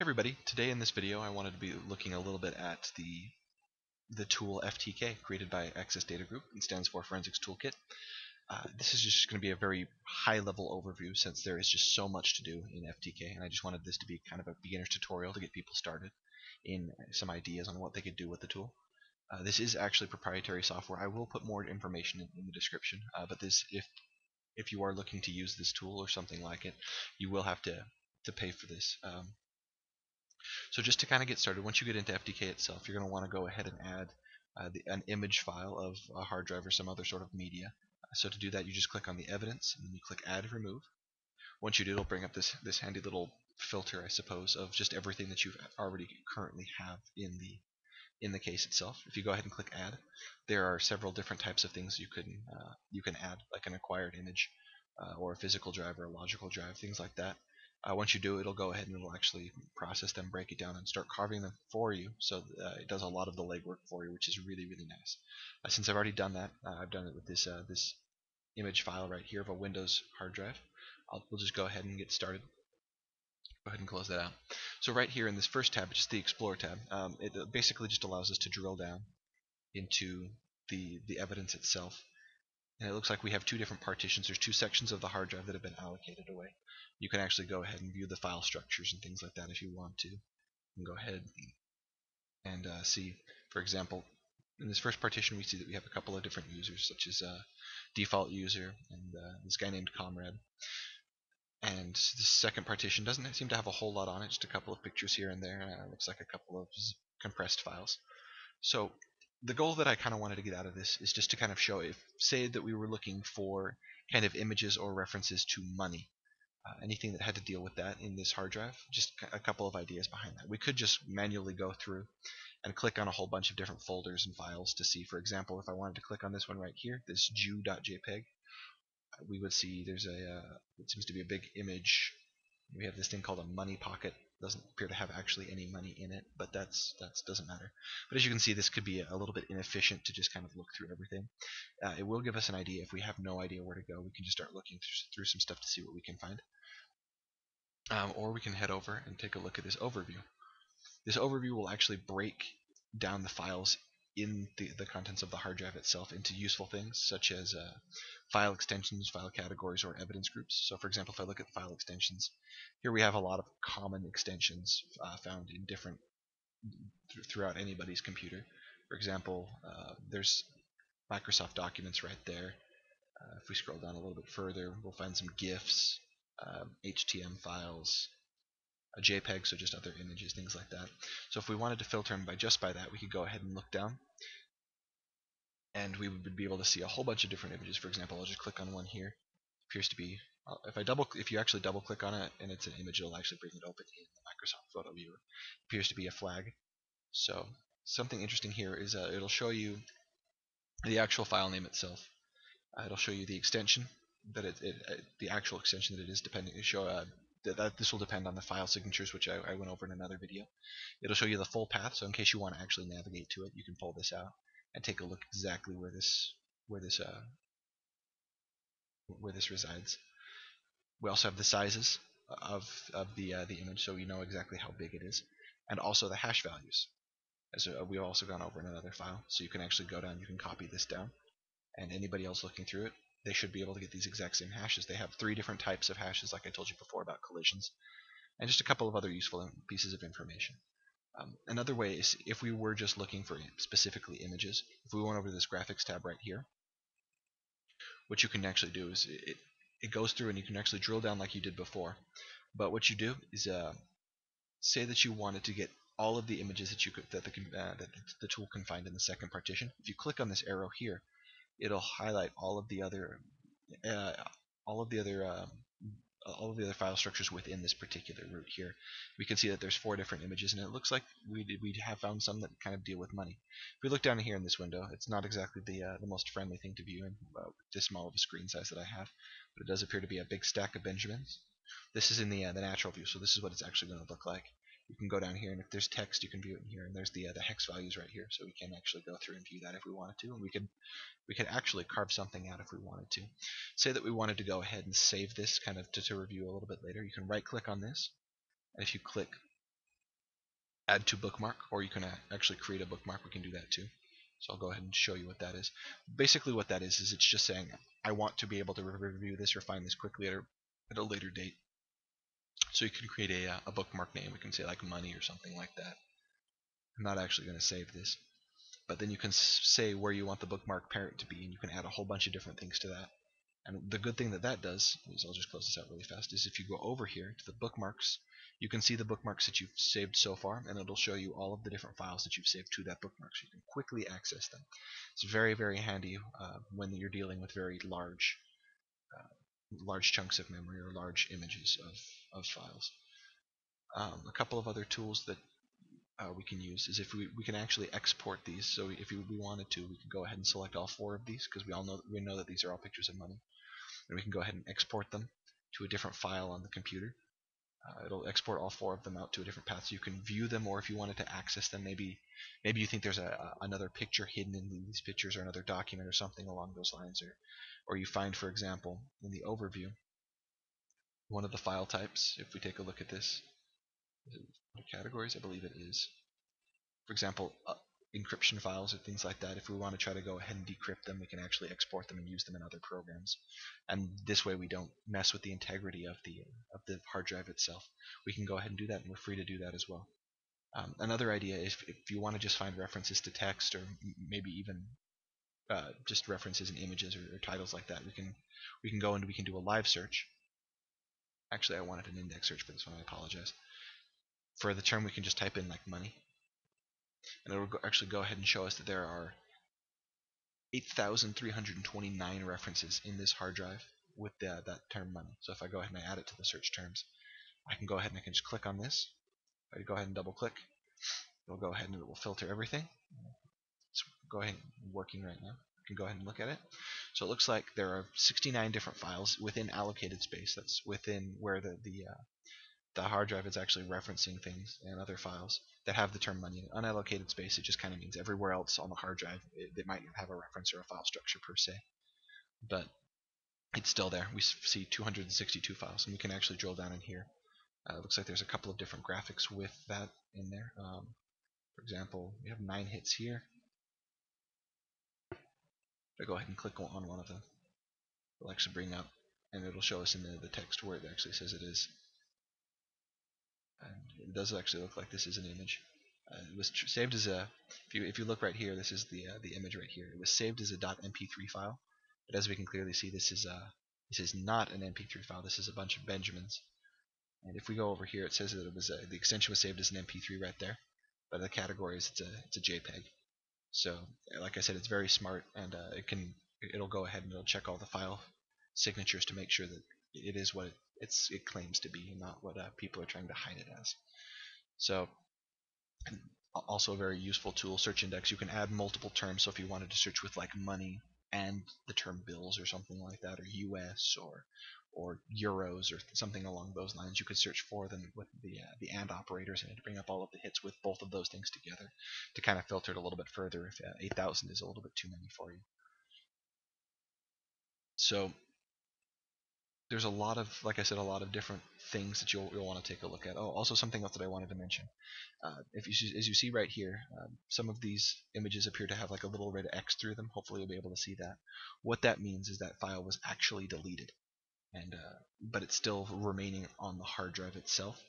everybody, today in this video I wanted to be looking a little bit at the the tool FTK created by Access Data Group and stands for Forensics Toolkit. Uh, this is just going to be a very high level overview since there is just so much to do in FTK and I just wanted this to be kind of a beginner's tutorial to get people started in some ideas on what they could do with the tool. Uh, this is actually proprietary software. I will put more information in, in the description, uh, but this if if you are looking to use this tool or something like it, you will have to to pay for this. Um, so just to kind of get started, once you get into FTK itself, you're going to want to go ahead and add uh, the, an image file of a hard drive or some other sort of media. So to do that, you just click on the evidence and then you click add remove. Once you do, it'll bring up this this handy little filter, I suppose, of just everything that you already currently have in the in the case itself. If you go ahead and click add, there are several different types of things you can uh, you can add, like an acquired image uh, or a physical drive or a logical drive, things like that. Uh, once you do, it'll go ahead and it'll actually process them, break it down, and start carving them for you. So uh, it does a lot of the legwork for you, which is really really nice. Uh, since I've already done that, uh, I've done it with this uh, this image file right here of a Windows hard drive. I'll, we'll just go ahead and get started. Go ahead and close that out. So right here in this first tab, just the Explore tab, um, it uh, basically just allows us to drill down into the the evidence itself. And it looks like we have two different partitions. There's two sections of the hard drive that have been allocated away you can actually go ahead and view the file structures and things like that if you want to. And go ahead and uh, see, for example, in this first partition we see that we have a couple of different users, such as a default user and uh, this guy named Comrade. And the second partition doesn't seem to have a whole lot on it, just a couple of pictures here and there. Uh, looks like a couple of compressed files. So the goal that I kind of wanted to get out of this is just to kind of show if, say that we were looking for kind of images or references to money uh, anything that had to deal with that in this hard drive. Just a couple of ideas behind that. We could just manually go through and click on a whole bunch of different folders and files to see, for example, if I wanted to click on this one right here, this Jew.jpg, we would see there's a, uh, it seems to be a big image. We have this thing called a money pocket. Doesn't appear to have actually any money in it, but that's that doesn't matter. But as you can see, this could be a little bit inefficient to just kind of look through everything. Uh, it will give us an idea if we have no idea where to go. We can just start looking through some stuff to see what we can find. Um, or we can head over and take a look at this overview. This overview will actually break down the files in the, the contents of the hard drive itself into useful things such as uh, file extensions, file categories, or evidence groups. So for example, if I look at file extensions, here we have a lot of common extensions uh, found in different th throughout anybody's computer. For example, uh, there's Microsoft Documents right there. Uh, if we scroll down a little bit further, we'll find some GIFs, um, HTML files, a JPEG, so just other images, things like that. So if we wanted to filter them by just by that, we could go ahead and look down, and we would be able to see a whole bunch of different images. For example, I'll just click on one here. It appears to be uh, if I double if you actually double click on it and it's an image, it'll actually bring it open in the Microsoft Photo Viewer. It appears to be a flag. So something interesting here is uh, it'll show you the actual file name itself. Uh, it'll show you the extension that it, it, uh, the actual extension that it is depending show uh, that, that, this will depend on the file signatures which I, I, went over in another video it'll show you the full path so in case you want to actually navigate to it you can pull this out and take a look exactly where this where this uh, where this resides we also have the sizes of, of the uh, the image so we know exactly how big it is and also the hash values as uh, we've also gone over in another file so you can actually go down you can copy this down and anybody else looking through it they should be able to get these exact same hashes. They have three different types of hashes, like I told you before about collisions, and just a couple of other useful pieces of information. Um, another way is if we were just looking for specifically images, if we went over to this graphics tab right here, what you can actually do is it, it goes through and you can actually drill down like you did before. But what you do is uh, say that you wanted to get all of the images that you could that the, uh, that the tool can find in the second partition. If you click on this arrow here, it'll highlight all of the other uh, all of the other um, all of the other file structures within this particular root here. We can see that there's four different images, and it looks like we we have found some that kind of deal with money. If we look down here in this window, it's not exactly the uh, the most friendly thing to view in uh, this small of a screen size that I have, but it does appear to be a big stack of Benjamins. This is in the uh, the natural view, so this is what it's actually going to look like you can go down here and if there's text you can view it in here and there's the uh, the hex values right here so we can actually go through and view that if we wanted to and we could we could actually carve something out if we wanted to say that we wanted to go ahead and save this kind of to, to review a little bit later you can right click on this and if you click add to bookmark, or you can actually create a bookmark. We can do that too. So I'll go ahead and show you what that is. Basically what that is, is it's just saying, I want to be able to review this or find this quickly at a, at a later date. So you can create a, uh, a bookmark name. We can say like money or something like that. I'm not actually going to save this. But then you can say where you want the bookmark parent to be, and you can add a whole bunch of different things to that. And the good thing that that does is, I'll just close this out really fast, is if you go over here to the bookmarks, you can see the bookmarks that you've saved so far, and it'll show you all of the different files that you've saved to that bookmark, so you can quickly access them. It's very, very handy uh, when you're dealing with very large, large chunks of memory or large images of, of files. Um, a couple of other tools that uh, we can use is if we, we can actually export these. So if we, wanted to, we can go ahead and select all four of these because we all know we know that these are all pictures of money, and we can go ahead and export them to a different file on the computer. Uh, it'll export all four of them out to a different path so you can view them or if you wanted to access them maybe maybe you think there's a, a, another picture hidden in these pictures or another document or something along those lines or or you find for example in the overview one of the file types if we take a look at this categories I believe it is. For example uh, encryption files or things like that, if we want to try to go ahead and decrypt them, we can actually export them and use them in other programs. And this way we don't mess with the integrity of the of the hard drive itself. We can go ahead and do that, and we're free to do that as well. Um, another idea is if, if you want to just find references to text or maybe even uh, just references and images or, or titles like that, we can we can go and we can do a live search. Actually, I wanted an index search for this one. I apologize. For the term, we can just type in like money, and it will actually go ahead and show us that there are 8,329 references in this hard drive with the, that term money. So if I go ahead and I add it to the search terms, I can go ahead and I can just click on this. If I go ahead and double click, it'll go ahead and it will filter everything. It's go ahead working right now. I can go ahead and look at it. So it looks like there are 69 different files within allocated space. That's within where the the uh, the hard drive is actually referencing things and other files that have the term money in unallocated space. It just kind of means everywhere else on the hard drive it, it might have a reference or a file structure per se, but it's still there. We see 262 files, and we can actually drill down in here. Uh, it looks like there's a couple of different graphics with that in there. Um, for example, we have nine hits here. I go ahead and click on one of them, it'll actually bring up, and it'll show us in the, the text where it actually says it is. And it does actually look like this is an image. Uh, it was saved as a. If you if you look right here, this is the uh, the image right here. It was saved as a .mp3 file, but as we can clearly see, this is uh this is not an MP3 file. This is a bunch of Benjamins. And if we go over here, it says that it was a, the extension was saved as an MP3 right there, but the category is it's a it's a JPEG. So like I said, it's very smart, and uh, it can it'll go ahead and it'll check all the file signatures to make sure that it is what it's it claims to be, not what uh, people are trying to hide it as. So also a very useful tool, search index. You can add multiple terms. So if you wanted to search with like money and the term bills or something like that, or US or or euros or something along those lines, you could search for them with the uh, the and operators and bring up all of the hits with both of those things together to kind of filter it a little bit further if uh, 8,000 is a little bit too many for you. So there's a lot of, like I said, a lot of different things that you'll, you'll want to take a look at. Oh, also something else that I wanted to mention. Uh, if you as you see right here, um, some of these images appear to have like a little red X through them. Hopefully you'll be able to see that. What that means is that file was actually deleted, and uh, but it's still remaining on the hard drive itself.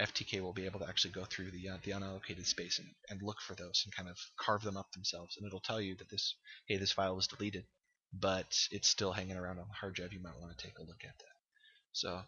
FTK will be able to actually go through the uh, the unallocated space and, and look for those and kind of carve them up themselves, and it'll tell you that this hey this file was deleted, but it's still hanging around on the hard drive. You might want to take a look at that. So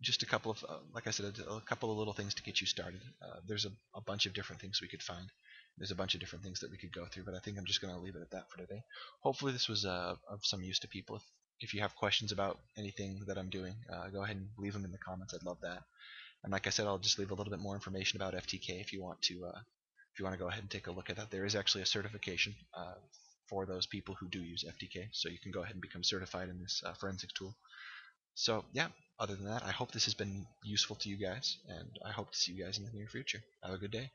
just a couple of, uh, like I said, a, a, couple of little things to get you started. Uh, there's a, a, bunch of different things we could find. There's a bunch of different things that we could go through, but I think I'm just going to leave it at that for today. Hopefully this was uh, of some use to people. If, if you have questions about anything that I'm doing, uh, go ahead and leave them in the comments. I'd love that. And like I said, I'll just leave a little bit more information about FTK if you want to uh, if you want to go ahead and take a look at that. There is actually a certification uh, for those people who do use FTK. So you can go ahead and become certified in this uh, tool. So yeah, other than that, I hope this has been useful to you guys, and I hope to see you guys in the near future. Have a good day.